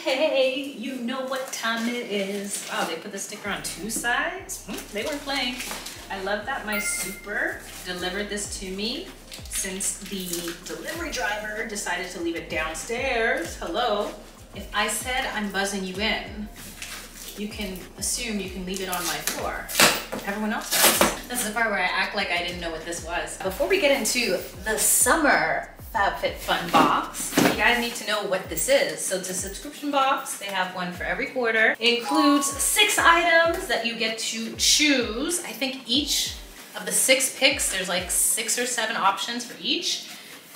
Hey, you know what time it is. Oh, they put the sticker on two sides? Hmm, they weren't playing. I love that my super delivered this to me since the delivery driver decided to leave it downstairs. Hello. If I said I'm buzzing you in, you can assume you can leave it on my floor. Everyone else does. This is the part where I act like I didn't know what this was. Before we get into the summer FabFitFun box, you guys need to know what this is. So it's a subscription box. They have one for every quarter. It includes six items that you get to choose. I think each of the six picks, there's like six or seven options for each.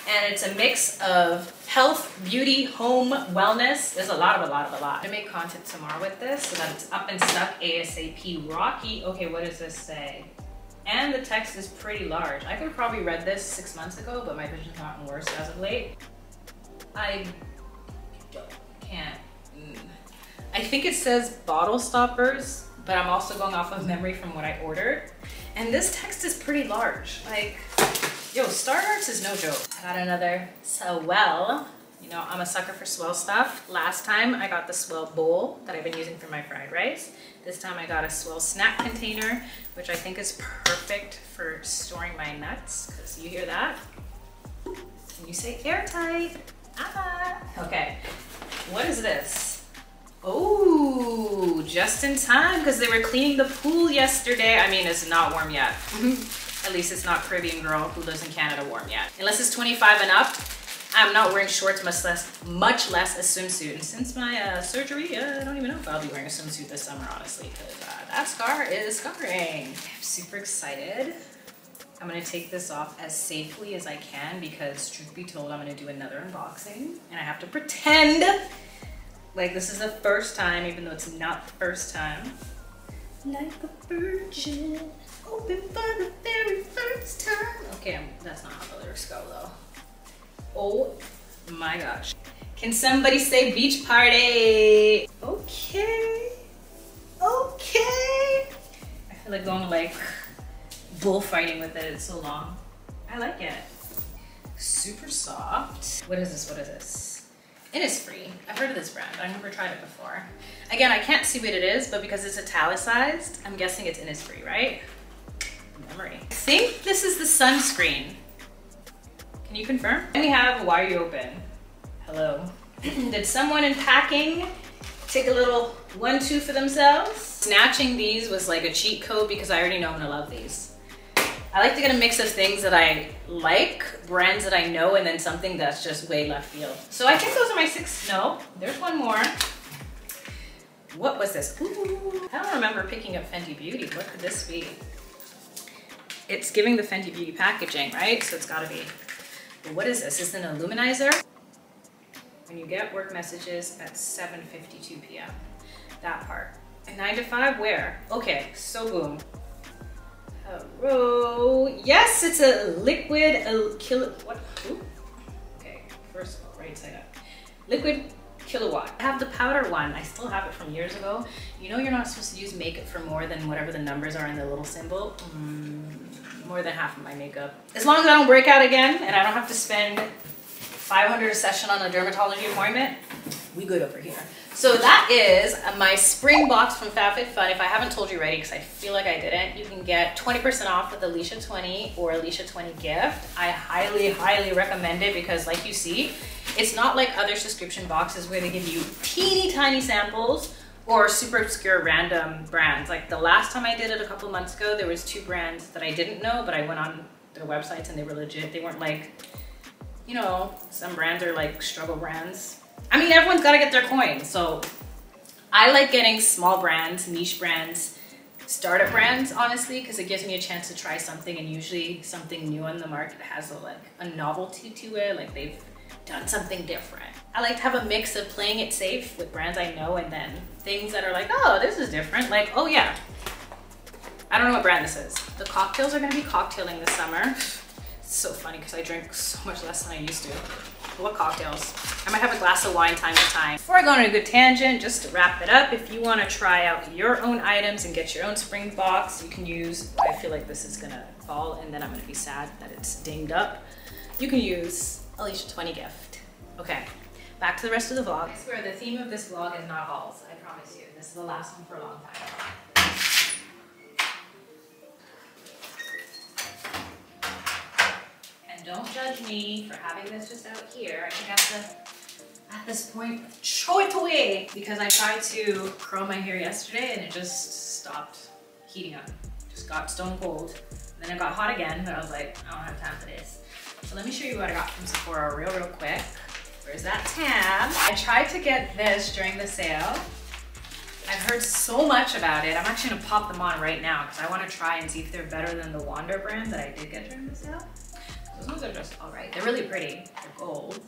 And it's a mix of health, beauty, home, wellness. There's a lot of a lot of a lot. I'm gonna make content tomorrow with this so that it's up and stuck ASAP Rocky. Okay, what does this say? And the text is pretty large. I could probably read this six months ago, but my vision's gotten worse as of late. I can't. Mm. I think it says bottle stoppers, but I'm also going off of memory from what I ordered. And this text is pretty large. Like, yo, Stargardt's is no joke. I got another S'well. You know, I'm a sucker for S'well stuff. Last time I got the S'well bowl that I've been using for my fried rice. This time I got a S'well snack container, which I think is perfect for storing my nuts, because you hear that? And you say airtight. Ah. Okay, what is this? Oh, just in time, because they were cleaning the pool yesterday. I mean, it's not warm yet. At least it's not Caribbean girl who lives in Canada warm yet. Unless it's 25 and up, I'm not wearing shorts, much less, much less a swimsuit. And since my uh, surgery, uh, I don't even know if I'll be wearing a swimsuit this summer, honestly, because uh, that scar is scarring. I'm super excited. I'm gonna take this off as safely as I can because truth be told, I'm gonna do another unboxing and I have to pretend like this is the first time, even though it's not the first time. Like a virgin, for the very first time. Okay, I'm, that's not how the lyrics go though. Oh my gosh. Can somebody say beach party? Okay. Okay. I feel like going like bullfighting with it. It's so long. I like it. Super soft. What is this? What is this? Innisfree. I've heard of this brand. I've never tried it before. Again, I can't see what it is, but because it's italicized, I'm guessing it's Innisfree, right? Memory. I think this is the sunscreen. Can you confirm? And we have Why Are You Open? Hello. Did someone in packing take a little one-two for themselves? Snatching these was like a cheat code because I already know I'm gonna love these. I like to get a mix of things that I like, brands that I know, and then something that's just way left field. So I think those are my six, no, there's one more. What was this? Ooh, I don't remember picking up Fenty Beauty. What could this be? It's giving the Fenty Beauty packaging, right? So it's gotta be what is this? Is this an illuminizer? When you get work messages at 7.52 p.m. That part. 9 to 5, where? Okay, so boom. Hello. Yes, it's a liquid a kilo. What? Ooh. Okay, first of all, right side up. Liquid Killawatt. I have the powder one. I still have it from years ago. You know you're not supposed to use makeup for more than whatever the numbers are in the little symbol. Mm more than half of my makeup. As long as I don't break out again and I don't have to spend 500 a session on a dermatology appointment, we good over here. So that is my spring box from FabFitFun. If I haven't told you already, because I feel like I didn't, you can get 20% off with Alisha20 or Alisha20 gift. I highly, highly recommend it because like you see, it's not like other subscription boxes where they give you teeny tiny samples or super obscure random brands. Like the last time I did it a couple months ago, there was two brands that I didn't know, but I went on their websites and they were legit. They weren't like, you know, some brands are like struggle brands. I mean, everyone's gotta get their coin. So I like getting small brands, niche brands, startup brands, honestly, because it gives me a chance to try something and usually something new on the market has a, like a novelty to it. Like they've done something different. I like to have a mix of playing it safe with brands I know and then things that are like, oh, this is different. Like, oh yeah. I don't know what brand this is. The cocktails are gonna be cocktailing this summer. It's so funny because I drink so much less than I used to. what cocktails? I might have a glass of wine time to time. Before I go on a good tangent, just to wrap it up, if you want to try out your own items and get your own spring box, you can use, I feel like this is gonna fall and then I'm gonna be sad that it's dinged up. You can use Alisha 20 gift. Okay, back to the rest of the vlog. I swear the theme of this vlog is not hauls, I promise you. This is the last one for a long time. And don't judge me for having this just out here. I think I have to, at this point, throw it away because I tried to curl my hair yesterday and it just stopped heating up. Just got stone cold. Then it got hot again, but I was like, I don't have time for this. So let me show you what I got from Sephora real, real quick. Where's that tab? I tried to get this during the sale. I've heard so much about it. I'm actually gonna pop them on right now because I wanna try and see if they're better than the Wander brand that I did get during the sale. Those ones are just all right. They're really pretty. They're gold.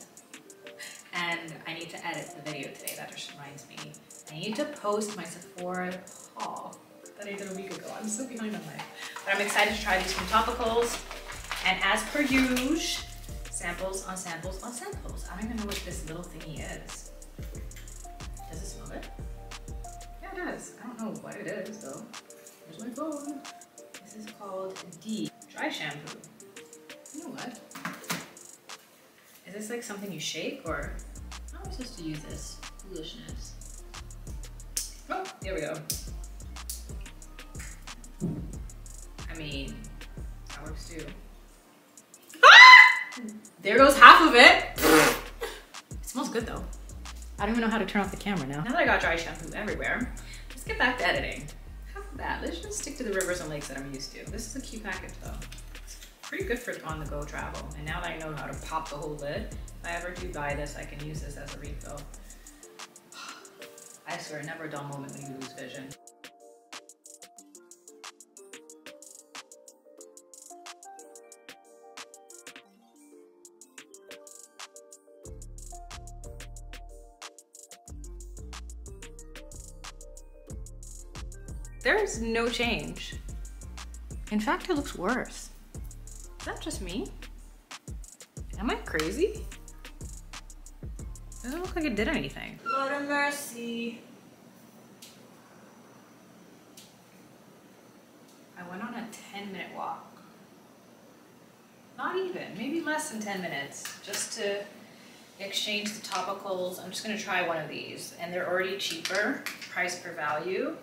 And I need to edit the video today. That just reminds me. I need to post my Sephora haul that I did a week ago. I'm so behind on life. But I'm excited to try these from Topicals. And as per usual, samples on samples on samples. I don't even know what this little thingy is. Does it smell good? Yeah, it does. I don't know what it is though. Here's my phone. This is called D Dry Shampoo. You know what? Is this like something you shake or how am I supposed to use this? Foolishness. Oh, here we go. I mean, that works too. There goes half of it. it smells good though. I don't even know how to turn off the camera now. Now that I got dry shampoo everywhere, let's get back to editing. How about that. Let's just stick to the rivers and lakes that I'm used to. This is a cute package though It's pretty good for on-the-go travel. And now that I know how to pop the whole lid, if I ever do buy this, I can use this as a refill. I swear, never a dull moment when you lose vision. No change. In fact, it looks worse. Is that just me? Am I crazy? It Doesn't look like it did anything. Lord of mercy. I went on a 10 minute walk. Not even, maybe less than 10 minutes, just to exchange the topicals. I'm just gonna try one of these, and they're already cheaper, price per value,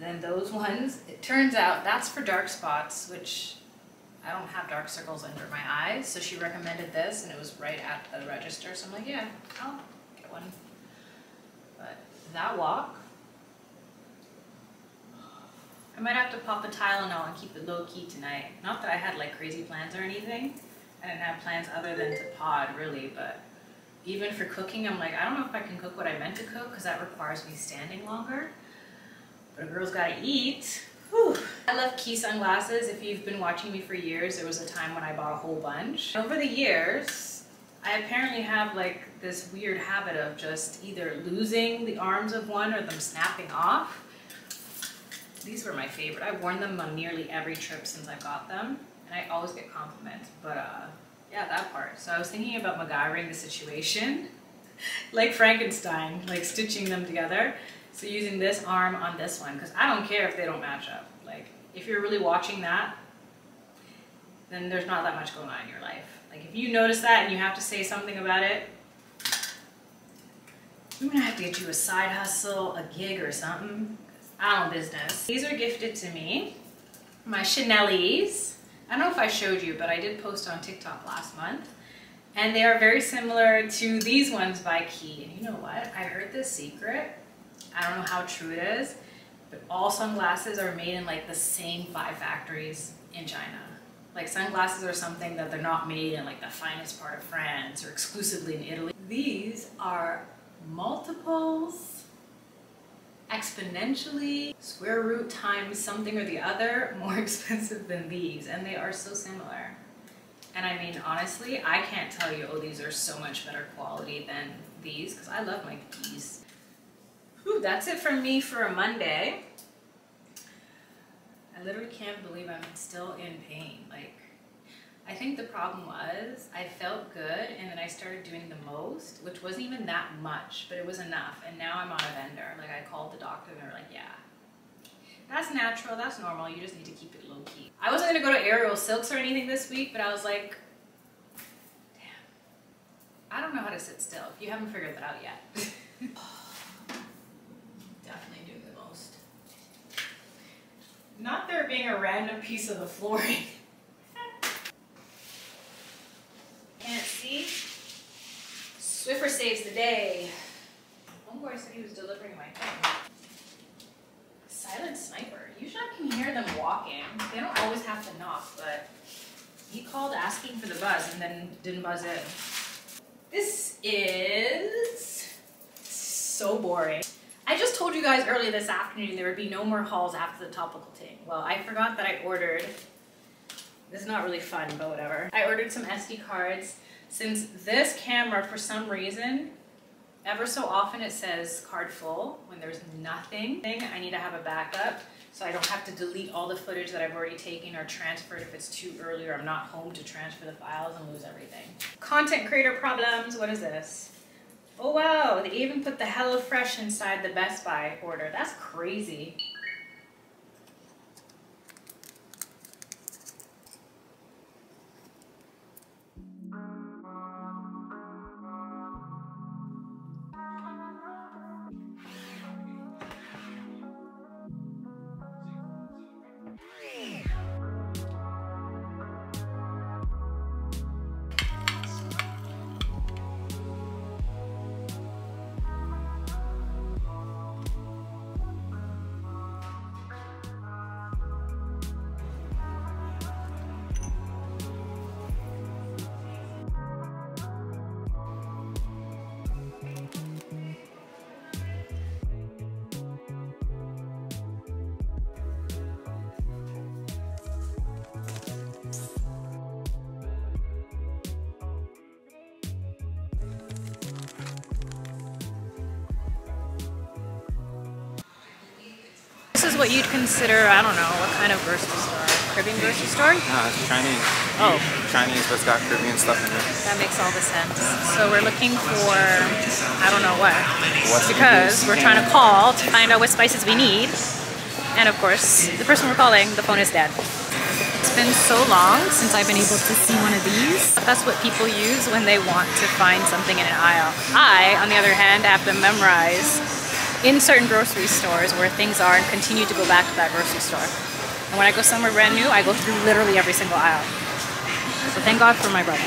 than those ones. It turns out that's for dark spots, which I don't have dark circles under my eyes, so she recommended this and it was right at the register, so I'm like, yeah, I'll get one. But that walk, I might have to pop a Tylenol and keep it low key tonight. Not that I had like crazy plans or anything. I didn't have plans other than to pod really, but even for cooking, I'm like, I don't know if I can cook what I meant to cook because that requires me standing longer. But a girl's gotta eat. Whew. I love Quay sunglasses. If you've been watching me for years, there was a time when I bought a whole bunch. Over the years, I apparently have like this weird habit of just either losing the arms of one or them snapping off. These were my favorite. I've worn them on nearly every trip since I got them, and I always get compliments, but uh, yeah, that part. So I was thinking about MacGyvering the situation, like Frankenstein, like stitching them together. So using this arm on this one, because I don't care if they don't match up. Like, if you're really watching that, then there's not that much going on in your life. Like, if you notice that and you have to say something about it, I'm gonna have to get you a side hustle, a gig or something. I don't business. These are gifted to me. My Chanel's. I don't know if I showed you, but I did post on TikTok last month. And they are very similar to these ones by Quay. And you know what? I heard this secret I don't know how true it is, but all sunglasses are made in like the same five factories in China. Like sunglasses are something that they're not made in like the finest part of France or exclusively in Italy. These are multiples exponentially square root times something or the other more expensive than these and they are so similar. And I mean, honestly, I can't tell you, oh, these are so much better quality than these because I love my Quays. Whew, that's it from me for a Monday. I literally can't believe I'm still in pain. Like, I think the problem was I felt good and then I started doing the most, which wasn't even that much, but it was enough. And now I'm on a vendor. Like I called the doctor and they're like, yeah, that's natural, that's normal. You just need to keep it low key. I wasn't gonna go to Aerial Silks or anything this week, but I was like, damn, I don't know how to sit still. You haven't figured that out yet. Definitely do the most. Not there being a random piece of the flooring. Can't see. Swiffer saves the day. Homeboy said he was delivering my thing. Silent sniper. Usually I can hear them walking. They don't always have to knock, but he called asking for the buzz and then didn't buzz in. This is so boring. I just told you guys earlier this afternoon there would be no more hauls after the topical ting. Well, I forgot that I ordered this is not really fun, but whatever. I ordered some SD cards. Since this camera, for some reason, ever so often it says card full when there's nothing, I need to have a backup so I don't have to delete all the footage that I've already taken or transferred if it's too early or I'm not home to transfer the files and lose everything. Content creator problems, what is this? Oh wow, they even put the HelloFresh inside the Best Buy order. That's crazy. Is what you'd consider, I don't know, what kind of grocery store? Caribbean grocery store? No, it's Chinese. Oh. Chinese, but it's got Caribbean stuff in it. That makes all the sense. So we're looking for, I don't know what. What's because we're trying to call to find out what spices we need. And of course, the person we're calling, the phone is dead. It's been so long since I've been able to see one of these. That's what people use when they want to find something in an aisle. I, on the other hand, have to memorize in certain grocery stores where things are and continue to go back to that grocery store. And when I go somewhere brand new, I go through literally every single aisle. So thank God for my brother.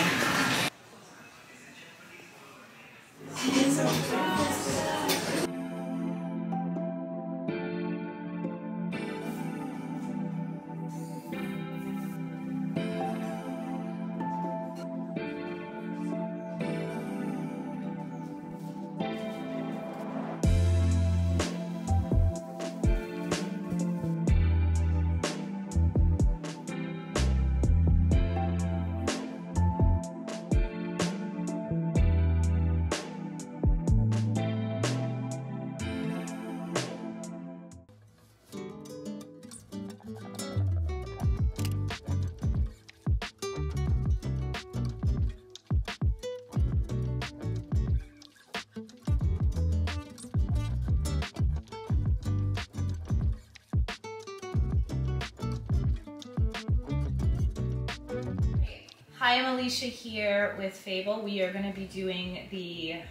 Hi, I'm Alisha here with Fable. We are going to be doing the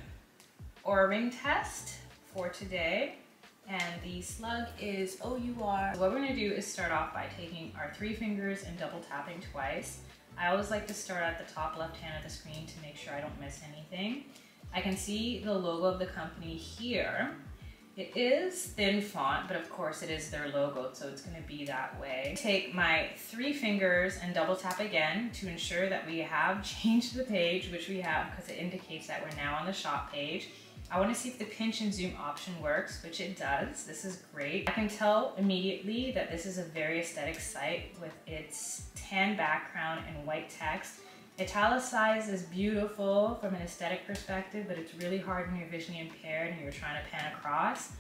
Oura Ring test for today. And the slug is OUR. What we're going to do is start off by taking our three fingers and double tapping twice. I always like to start at the top left hand of the screen to make sure I don't miss anything. I can see the logo of the company here. It is thin font, but of course it is their logo, so it's gonna be that way. Take my three fingers and double tap again to ensure that we have changed the page, which we have because it indicates that we're now on the shop page. I wanna see if the pinch and zoom option works, which it does. This is great. I can tell immediately that this is a very aesthetic site with its tan background and white text. Italicized is beautiful from an aesthetic perspective, but it's really hard when you're visually impaired and you're trying to pan across.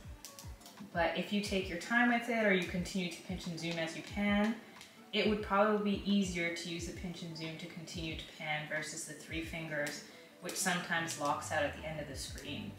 But if you take your time with it or you continue to pinch and zoom as you can, it would probably be easier to use the pinch and zoom to continue to pan versus the three fingers, which sometimes locks out at the end of the screen.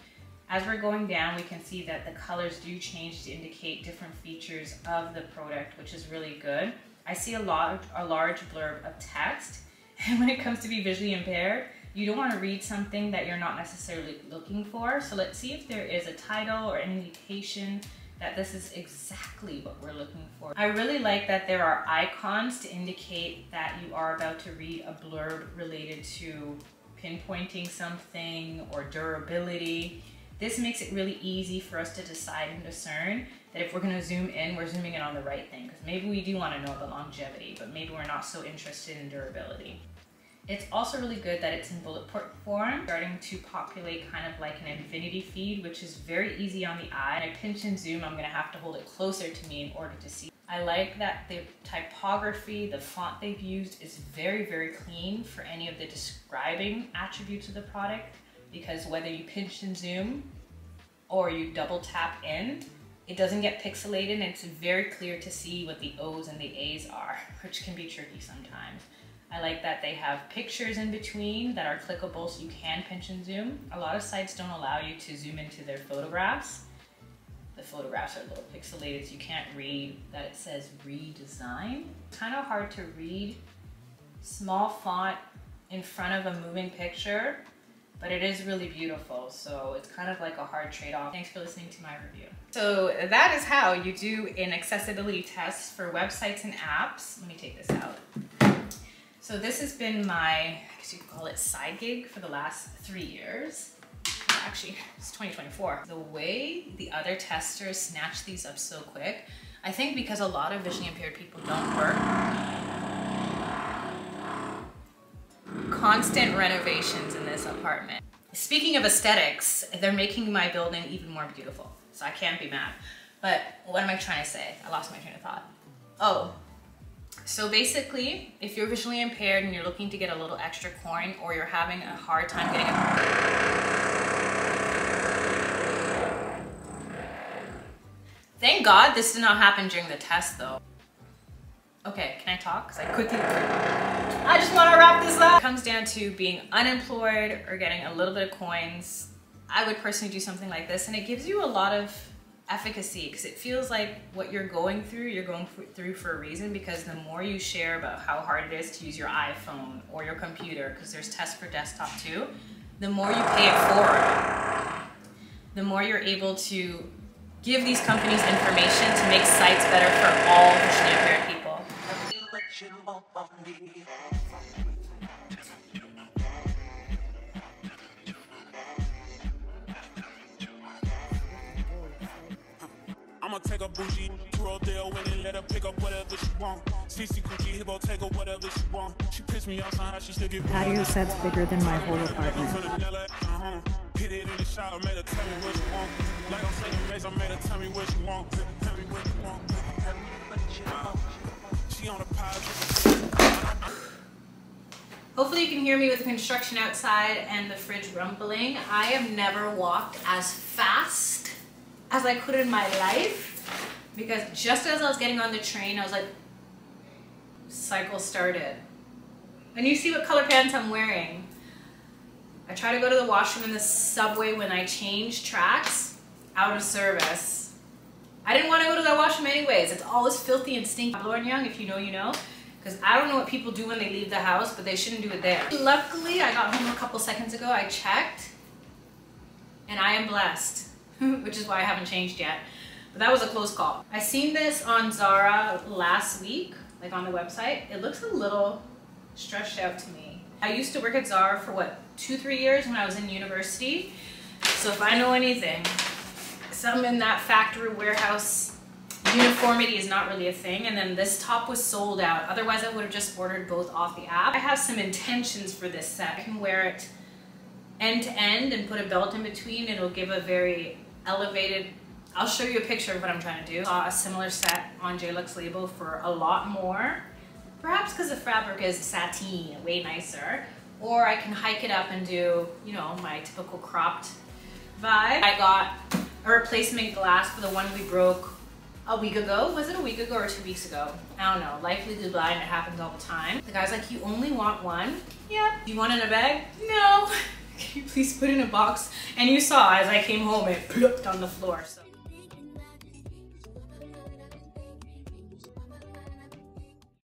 As we're going down, we can see that the colors do change to indicate different features of the product, which is really good. I see a, lot, a large blurb of text, and when it comes to be visually impaired, you don't want to read something that you're not necessarily looking for. So let's see if there is a title or an indication that this is exactly what we're looking for. I really like that there are icons to indicate that you are about to read a blurb related to pinpointing something or durability. This makes it really easy for us to decide and discern that if we're gonna zoom in, we're zooming in on the right thing. Because maybe we do wanna know the longevity, but maybe we're not so interested in durability. It's also really good that it's in bullet point form, starting to populate kind of like an infinity feed, which is very easy on the eye. I pinch and zoom, I'm gonna have to hold it closer to me in order to see. I like that the typography, the font they've used is very, very clean for any of the describing attributes of the product because whether you pinch and zoom or you double tap in, it doesn't get pixelated and it's very clear to see what the O's and the A's are, which can be tricky sometimes. I like that they have pictures in between that are clickable so you can pinch and zoom. A lot of sites don't allow you to zoom into their photographs. The photographs are a little pixelated so you can't read that it says redesign. Kind of hard to read. Small font in front of a moving picture, but it is really beautiful. So it's kind of like a hard trade-off. Thanks for listening to my review. So that is how you do an accessibility test for websites and apps. Let me take this out. So this has been my, I guess you could call it side gig for the last three years. Actually, it's 2024. The way the other testers snatch these up so quick, I think because a lot of visually impaired people don't work. Constant renovations in this apartment. Speaking of aesthetics, they're making my building even more beautiful. So I can't be mad. But what am I trying to say? I lost my train of thought. Oh, so basically, if you're visually impaired and you're looking to get a little extra coin or you're having a hard time getting a... Thank God this did not happen during the test though. Okay, can I talk? Cause I quickly, I just wanna wrap this up. It comes down to being unemployed or getting a little bit of coins. I would personally do something like this and it gives you a lot of efficacy because it feels like what you're going through, you're going through for a reason because the more you share about how hard it is to use your iPhone or your computer, because there's tests for desktop too, the more you pay it forward, the more you're able to give these companies information to make sites better for all visually impaired people. I'ma take a bougie to Rodeo when and let her pick up whatever she want. CC Coochie, Hippo, take her whatever she want. She pissed me off somehow, she still get Patio set's bigger than my whole apartment. Uh-huh. Hit it in the shower, made her tell me what she want. Like I'm saying, base, I made her tell me what she want. Tell me what she want. Uh, she on a positive. Hopefully you can hear me with the construction outside and the fridge rumbling. I have never walked as fast as I could in my life because just as I was getting on the train, I was like, cycle started. And you see what color pants I'm wearing. I try to go to the washroom in the subway when I change tracks out of service. I didn't want to go to that washroom anyways. It's always filthy and stinky. Lauren Young, if you know, you know. Because I don't know what people do when they leave the house, but they shouldn't do it there. Luckily, I got home a couple seconds ago. I checked, and I am blessed. which is why I haven't changed yet. But that was a close call. I seen this on Zara last week, like on the website. It looks a little stretched out to me. I used to work at Zara for what, two, three years when I was in university. So if I know anything, some in that factory warehouse uniformity is not really a thing and then this top was sold out otherwise I would have just ordered both off the app I have some intentions for this set I can wear it end to end and put a belt in between it'll give a very elevated. I'll show you a picture of what I'm trying to do. Saw a similar set on JLux label for a lot more. Perhaps because the fabric is sateen, way nicer. Or I can hike it up and do, you know, my typical cropped vibe. I got a replacement glass for the one we broke a week ago. Was it a week ago or two weeks ago? I don't know. Likely to blind, it happens all the time. The guy's like, you only want one? Yeah. You want it in a bag? No. Can you please put it in a box? And you saw as I came home, it plopped on the floor. So.